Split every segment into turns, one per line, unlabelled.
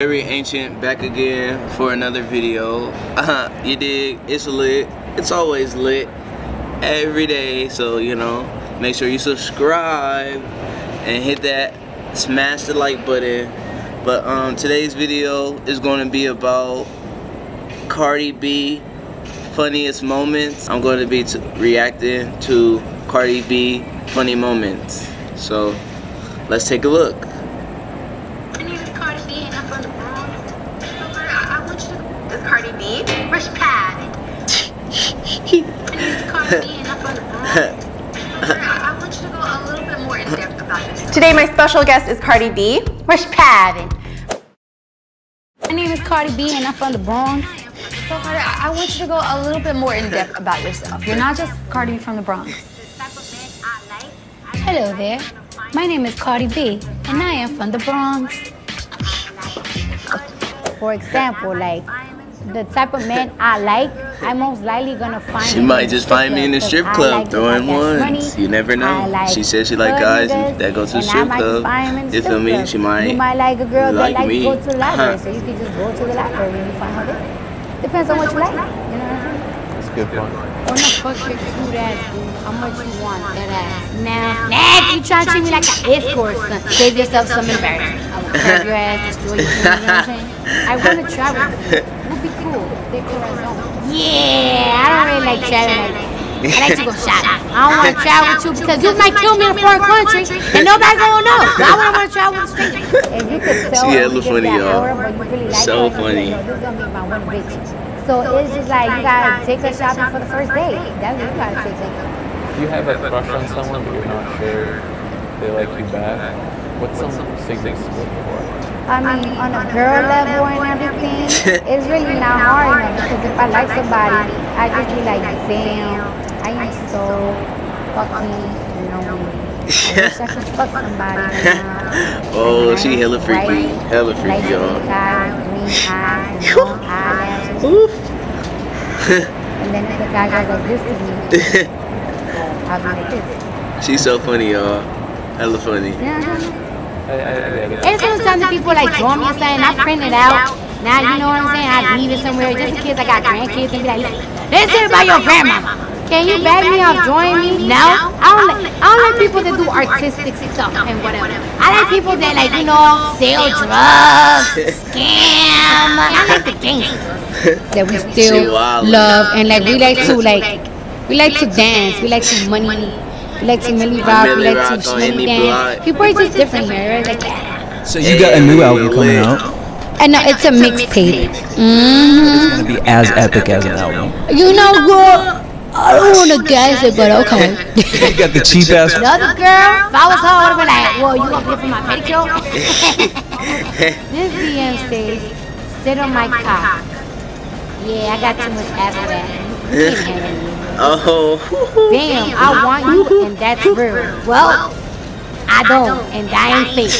Very ancient back again for another video. Uh, you dig? It's lit. It's always lit every day. So you know, make sure you subscribe and hit that, smash the like button. But um, today's video is going to be about Cardi B funniest moments. I'm going to be reacting to Cardi B funny moments. So let's take a look.
Today my special guest is Cardi B.
Where's Patty? My name is Cardi B and I'm from the Bronx. So Cardi, I want you to go a little bit more in depth about yourself. You're not just Cardi B from the Bronx. Hello there. My name is Cardi B and I am from the Bronx. For example, like the type of man I like, I'm most likely gonna find.
She might just find me in the strip club like throwing ones. You never know. Like she says she like guys that go to the strip club. You feel me? She might.
You might like a girl like that likes to go to the library, so you can just go to the library and you find her there. Depends on what you like. You know what I'm saying?
That's a good point.
Oh, wanna fuck your cute ass, dude? How much you want that ass? Now, next, you trying to treat me like an escort, son. Save yourself some embarrassment. I will curb your ass, destroy you. You know what I'm saying? I wanna travel with you. Would be cool. De corazon. Yeah, I don't really like traveling like I like to go shopping. I don't want to travel with you because you might kill me in a foreign country and nobody's gonna know. Why would I want to travel with a stranger? You could tell
she hella funny, y'all. Really like so funny.
So it's just like you gotta take her shopping for the first date. That's what you gotta take her.
If you have a crush on someone but you're not sure they like you back, what's some signals to look for?
I mean, on a girl level and everything, it's really not hard enough because if I like somebody, I just be like, damn, I am so fucking lonely. I wish I could fuck somebody now.
oh, she hella freaky. Right? Hella freaky, y'all.
Guy, and long eyelashes. and then the guy goes like this to me, I'll be like this.
She's so funny, y'all. Hella funny.
Yeah. Every time the people like draw me something, I print it out. Now you know what I'm saying? I leave it somewhere just in case I got grandkids and be like, listen about your grandmama. Can you beg me off join me? No. I don't like I don't like people that do artistic stuff and whatever. I like people that like, you know, sell drugs, scam. I like the gangsters that we still love and like we like to like we like to dance, we like to money we like to Millie Rock, we like to Shmilly Dance. People are just different here. Right? Like, yeah.
So you got a new album coming out?
And no, it's a mixtape.
Mm-hmm. It's gonna be as epic as an album.
You know what? I don't want to guess it, but okay.
you got the cheap ass.
Another girl, if I was her, I would have been like, well, you gonna pay for my pedicure? this DM says, sit on my cock. Yeah, I got too much ass for that.
Oh.
Damn, I want you and that's real. Well, I don't, and I ain't fake.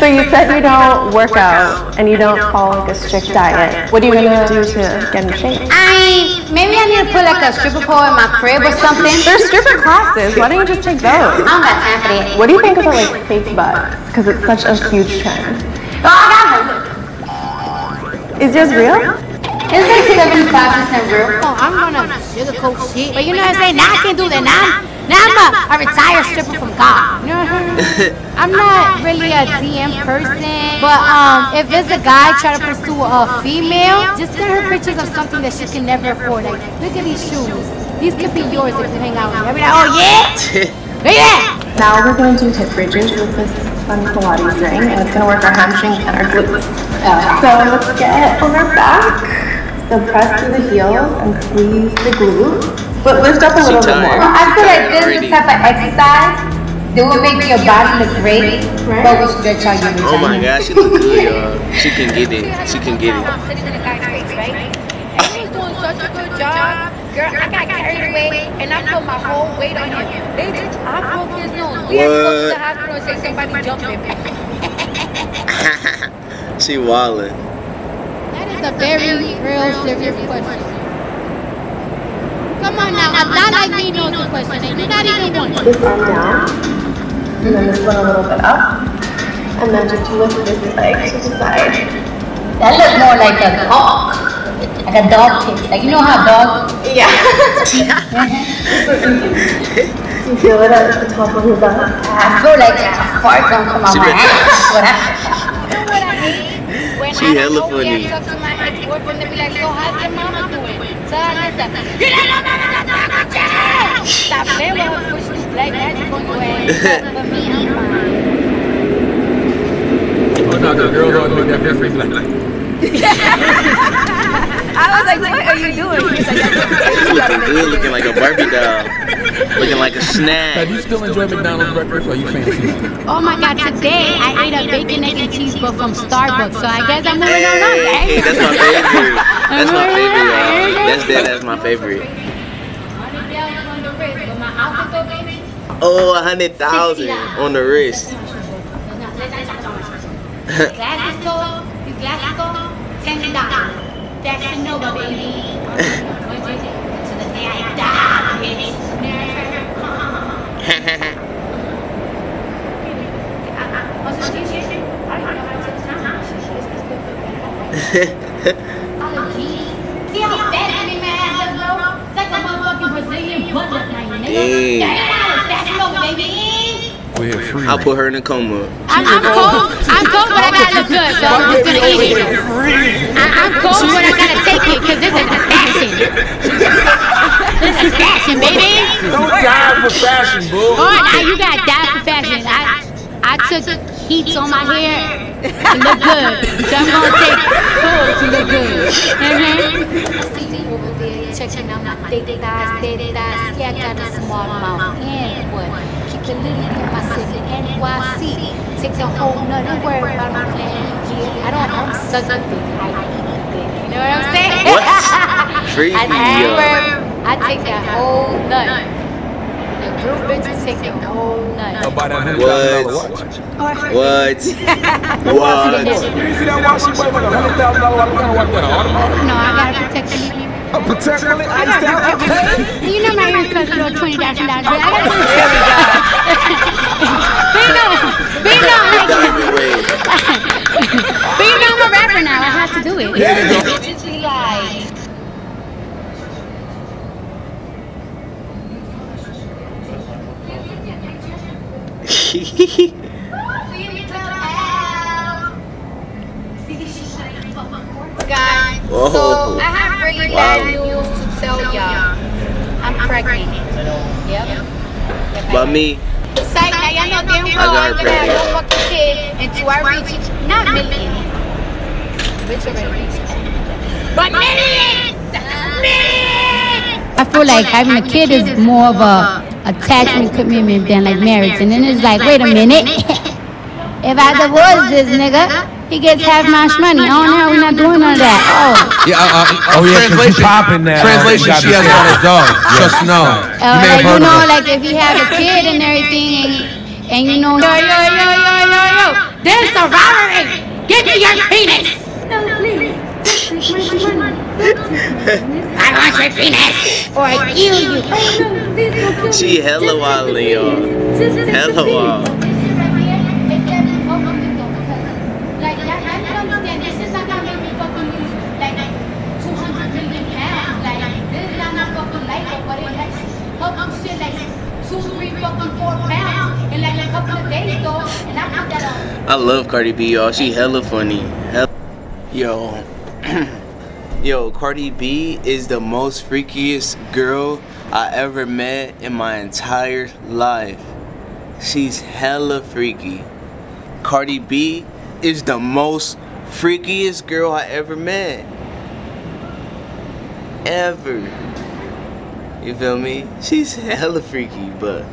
so you said you don't work out and you don't follow like a strict diet. What are you gonna do to get in shape?
I maybe I need to put like a stripper pole in my crib or something.
There's stripper classes. Why don't you just take those? I
don't got time for that.
What do you think about like fake butts? Because it's such a huge trend.
Oh, I got
one. Is yours real?
It's like 75% real. Oh, I'm gonna sugarcoat shit. But you know what I'm saying? Now I can't do that. Now, now I'm a, a retired stripper from God. You know what I'm saying? I'm not really a DM person. But um, if it's a guy trying to pursue a female, just send her pictures of something that she can never afford. Like, look at these shoes. These could be yours if you hang out with me. Like, oh yeah? Look at that!
Now we're going to hip bridges with this fun Pilates ring, and it's going to work our hamstrings and our glutes. So let's get on our back. So press through the heels and squeeze the glute. But lift up a little bit more.
I feel like this is the type of exercise that will make your body look great, right. but will stretch out your vagina.
Oh my gosh, she look good, y'all. She can get it. She can get it.
I'm sitting in the guy's face, right? And he's doing such a good job. Girl, I got carried away and I put my whole weight on him. They just, I broke his nose. We had to go to the hospital and say somebody jumped him.
she wildin'
a very real serious question. Come on now, a guy like me knows the question, and you're not even one.
This arm down, and then this one a little bit up. And then just lift this leg to the side.
That looks more like a dog. Like a dog kick. Like you know how dog
Yeah. Do you feel it at the top of your back?
I feel like a fart gonna come out
She
my
been-
ass. What happened? When
She
I
hella
don't know,
funny.
yeah, talk to my ex-boyfriend, they be like, so how's your mama doing? So I just like, you know your mama not talking to you! Stop playing with her push this black magic on your ass. But me, I'm fine.
Oh no, the girls always make that face like,
I was like, what are you doing? He's like,
You looking good, looking like a Barbie doll. Looking like a
Now,
snack.
do you still enjoy McDonald's breakfast or you fancy?
Oh my god, today I ate a bacon, egg, and cheeseburger from Starbucks, so I guess I'm moving on up,
Hey,
right?
that's my favorite. That's my favorite, y'all. That's that. That's my favorite. Oh, a hundred thousand on the wrist.
Glasses go, these glasses go, ten dollars. That's the Nova, baby. To the day I die, bitch.
I'll put her in a coma.
I'm, I'm cold. I'm cold, but I gotta look good, so I'm just gonna eat it. I, I'm cold, but I gotta take it because this is a fashion. this is fashion, baby.
Don't die for fashion, boo.
Oh, now you got die for fashion. I I took heats on my hair to look good, so I'm gonna take cold to look good. Mm-hmm. I see you over there checking out my thick thighs, thick thighs. Yeah, I got a small mouth and what? Keep the little in my city, NYC. Take the whole nut and worry about my plan. Yeah, I don't, I don't suck the dick, I eat the dick. You know what I'm saying?
What? Freaky,
I,
yo.
I, I take that whole nut. The group bitches take the whole nut.
I'll buy that hundred thousand dollar
What?
watch.
What?
You
What?
didn't see that watch she bought with a hundred thousand dollar watch? What kind of watch that? Automatic?
No, I gotta protect the
A protector? I understand. Okay.
You know my ears cost a little twenty thousand dollars. I gotta But you know, but you know, like,
Wait.
but you know I'm a rapper now. I have to do it.
There you go.
Bitches be like, guys.
Whoa.
So I have really
Wow.
bad news to tell y'all. I'm pregnant. Yep.
But me,
Psych, now y'all know damn
I
well
got
I
her
ain't gonna have
pregnant.
no fucking kid until I reach not million. Bitch already reached But millions! Millions! I feel like having a kid is more of a attachment commitment than like marriage. And then it's like, wait a minute. if I divorce this nigga, he gets half my money. Oh no, we're not doing none of that. Oh.
Yeah, uh, uh,
Oh yeah, 'cause
translation.
you popping now.
Translation:
You
She has
gotta
one of those. Just know.
Uh,
You
like, you know, like if you have a kid and everything, and, and you know, yo, yo, yo, yo, yo, yo, there's a robbery. Give me your penis. No, please. I want your penis, or I kill you.
She hella wild, y'all. Hella wild.
Like, y'all y'all need to understand, this is not gonna make me fucking lose, like, 200 million pounds. Like, this is not my fucking life, but it has helped you shit like two, three, fucking four pounds in like a couple of days, though. And I
love Cardi B, y'all. She hella funny. Hell- Yo, yo, Cardi B is the most freakiest girl I ever met in my entire life. She's hella freaky. Cardi B is the most freakiest girl I ever met. Ever. You feel me? She's hella freaky, but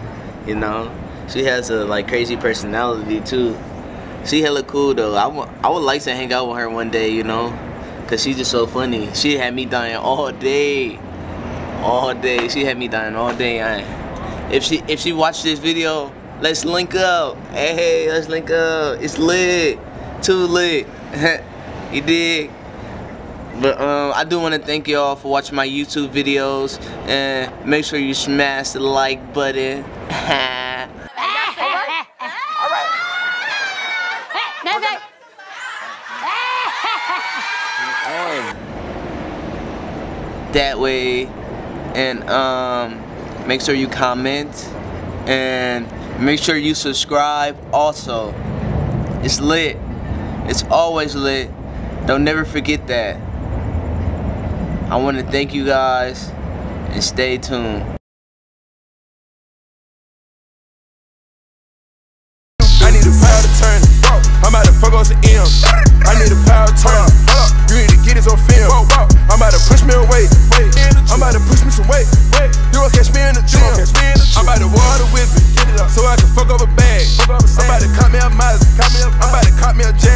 you know, she has a like crazy personality too. She hella cool though. I I would like to hang out with her one day, you know, cause she's just so funny. She had me dying all day, all day. She had me dying all day. I, if she if she watched this video, let's link up. Hey, let's link up. It's lit, too lit. you dig? But um, I do want to thank y'all for watching my YouTube videos and make sure you smash the like button. that way and um, make sure you comment and make sure you subscribe also. It's lit. It's always lit. Don't never forget that. I want to thank you guys and stay tuned.
I'm to fuck on some M's. about to push me away. I'm about to push me some weight. You gon' catch me in the gym. I'm about to water with me so
I can fuck up a bag. I'm about to cut me a Mazda. I'm about to cut me a jam.